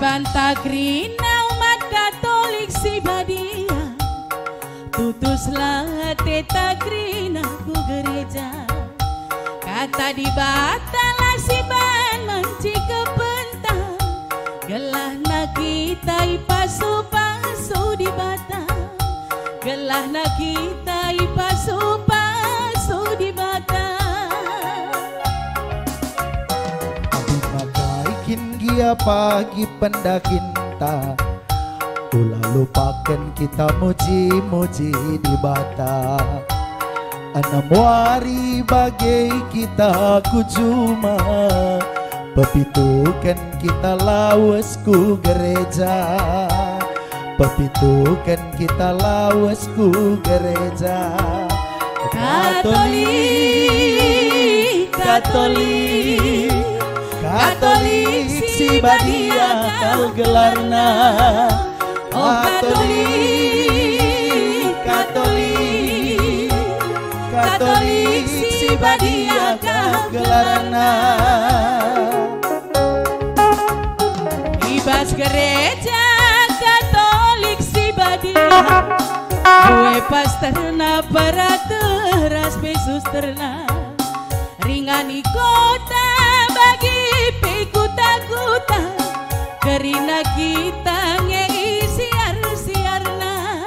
Kan bantah grina umat Katolik si badia. Tutuslah teta grina ku gereja. Kata di batala si ban manci kepentang Gelah na kita ipasu pasu di bata. Gelah na kita ipasu Makaikin gia pagi pendakinta Ulah lupakan kita muji-muji di bata. Enam hari bagai kita kujuma Pepitukan kita lawasku gereja. Pepitukan kita lawasku gereja. Katolik, Katolik, Katolik badia kau gelarna Oh, Katolik Katolik Katolik si badia kau gelarna Ibas gereja Katolik si badia Gue pas terna para teras besus terna Ringani kota bagi pikuta kuta Kerina kita ngei siar siarna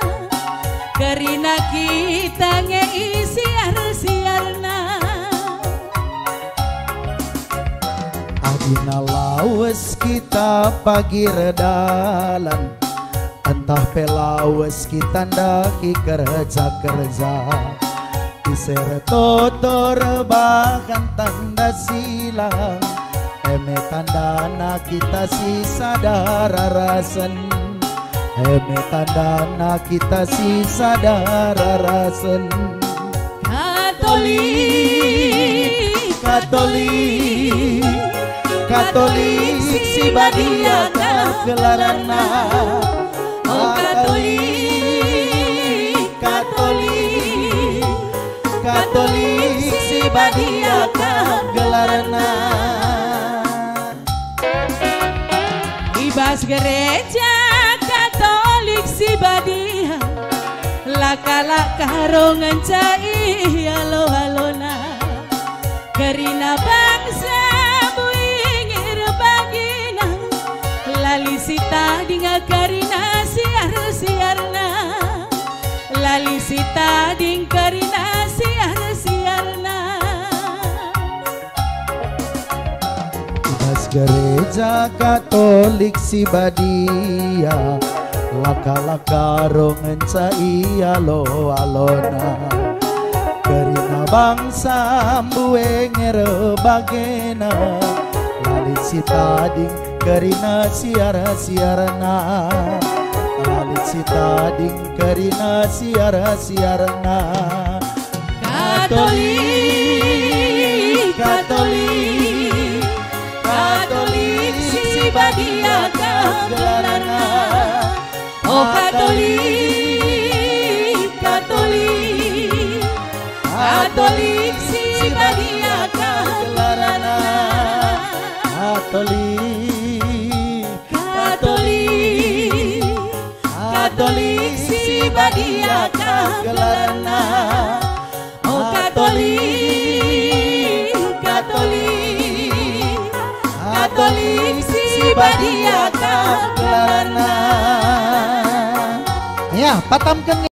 Kerina kita ngei siar siarna Adina lawas kita pagi redalan. Entah pelawas kita ndaki kerja-kerja Isere totor bahkan tanda silang Eme tandana kita si sadar rasen. Eme tandana kita si sadar rasen. Katolik, Katolik Katolik si badia gelarana Oh Katolik, Katolik si badia gelarana Ibas gereja Katolik si badia Laka-laka rongan cai halo halona Kerina bangsa buingir bagina Lali sita dinga karina siar siarna Lali sita ding gereja Katolik si badia Laka-laka rongen iya lo alona. Kerina bangsa buenger bagena Lali si tading kerina siara siarana Lali si tading kerina siara siarana Katolik, Katolik Katolik si badia gelarana. Oh Katolik, Katolik, Katolik si badia gelarana. Katolik. Katolik, Katolik si badia gelarana. Oh Katolik, si badia gelarana Ya, patamkan